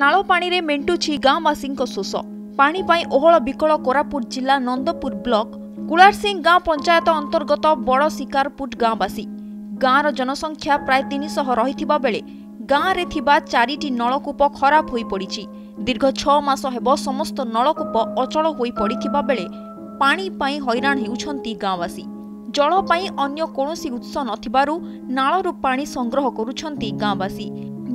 ନାଳ ପାଣିରେ ମେଣ୍ଟୁଛି ଗାଁବାସୀଙ୍କ ଶୋଷ। ପାଣି ପାଇଁ ଓହଳ ବିକଳ କୋରାପୁଟ ଜିଲ୍ଲା ନନ୍ଦପୁର ବ୍ଲକ କୁଳାରସିଂ ଗାଁ ପଞ୍ଚାୟତ ଅନ୍ତର୍ଗତ ବଡ଼ ଶିକାରପୁଟ ଗାଁବାସୀ। ଗାଁର ଜନସଂଖ୍ୟା ପ୍ରାୟ ତିନିଶହ ରହିଥିବା ବେଳେ ଗାଁରେ ଥିବା ଚାରିଟି ନଳକୂପ ଖରାପ ହୋଇପଡ଼ିଛି। ଦୀର୍ଘ ଛଅ ମାସ ହେବ ସମସ୍ତ ନଳକୂପ ଅଚଳ ହୋଇପଡ଼ିଥିବା ବେଳେ ପାଣି ପାଇଁ ହଇରାଣ ହେଉଛନ୍ତି ଗାଁବାସୀ। ଜଳ ପାଇଁ ଅନ୍ୟ କୌଣସି ଉତ୍ସ ନଥିବାରୁ ନାଳରୁ ପାଣି ସଂଗ୍ରହ କରୁଛନ୍ତି ଗାଁବାସୀ।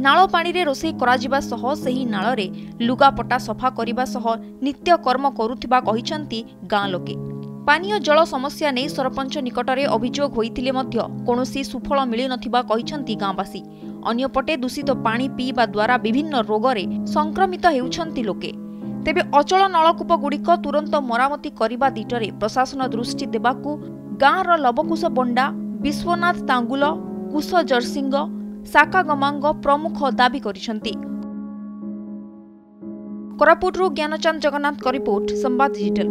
ନାଳ ପାଣିରେ ରୋଷେଇ କରାଯିବା ସହ ସେହି ନାଳରେ ଲୁଗାପଟା ସଫା କରିବା ସହ ନିତ୍ୟକର୍ମ କରୁଥିବା କହିଛନ୍ତି ଗାଁ ଲୋକେ। ପାନୀୟ ଜଳ ସମସ୍ୟା ନେଇ ସରପଞ୍ଚ ନିକଟରେ ଅଭିଯୋଗ ହୋଇଥିଲେ ମଧ୍ୟ କୌଣସି ସୁଫଳ ମିଳିନଥିବା କହିଛନ୍ତି ଗାଁବାସୀ। ଅନ୍ୟପଟେ ଦୂଷିତ ପାଣି ପିଇବା ଦ୍ୱାରା ବିଭିନ୍ନ ରୋଗରେ ସଂକ୍ରମିତ ହେଉଛନ୍ତି ଲୋକେ। ତେବେ ଅଚଳ ନଳକୂପଗୁଡ଼ିକ ତୁରନ୍ତ ମରାମତି କରିବା ଦିଗରେ ପ୍ରଶାସନ ଦୃଷ୍ଟି ଦେବାକୁ ଗାଁର ଲବକୁଶ ବଣ୍ଡା ବିଶ୍ୱନାଥ ତାଙ୍ଗୁଲ କୁଶ ଜର୍ସିଙ୍ଗ ଶାକା ଗମାଙ୍ଗ ପ୍ରମୁଖ ଦାବି କରିଛନ୍ତି। କୋରାପୁଟରୁ ଜ୍ଞାନଚାନ୍ଦ ଜଗନ୍ନାଥଙ୍କ ରିପୋର୍ଟ ସମ୍ବାଦ ଡିଜିଟାଲ।